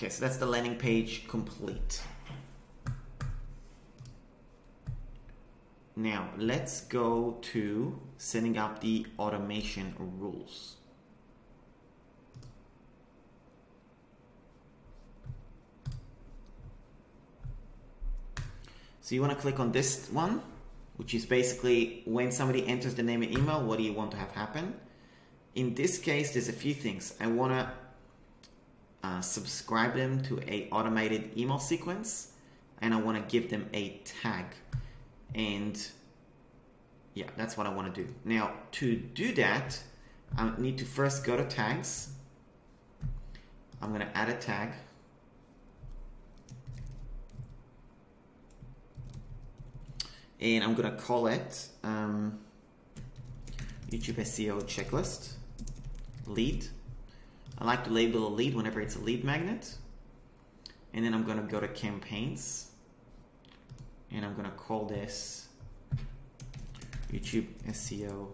Okay, so that's the landing page complete. Now let's go to setting up the automation rules. So you want to click on this one, which is basically when somebody enters the name and email, what do you want to have happen? In this case, there's a few things. I want to uh, subscribe them to a automated email sequence and I want to give them a tag. And yeah, that's what I want to do. Now, to do that, I need to first go to tags. I'm to add a tag. and I'm gonna call it um, YouTube SEO checklist lead. I like to label a lead whenever it's a lead magnet. And then I'm gonna go to campaigns and I'm gonna call this YouTube SEO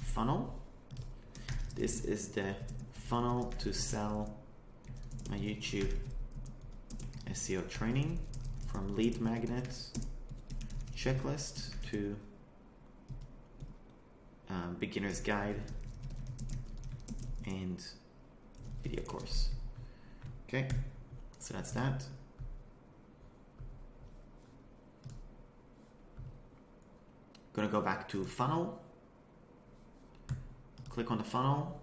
funnel. This is the funnel to sell my YouTube SEO training from lead magnets checklist to um, beginner's guide and. Okay, so that's that. Gonna go back to funnel, click on the funnel,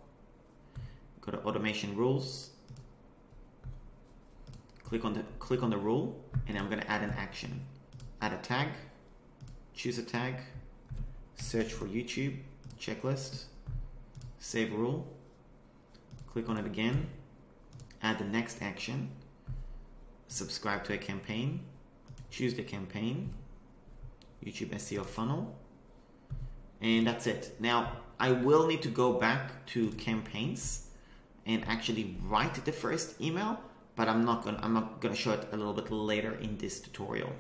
go to automation rules, click on the click on the rule, and I'm gonna add an action. Add a tag, choose a tag, search for YouTube, checklist, save rule, click on it again, add the next action, subscribe to a campaign, choose the campaign, YouTube SEO funnel, and that's it. Now, I will need to go back to campaigns and actually write the first email, but I'm not gonna I'm not gonna show it a little bit later in this tutorial.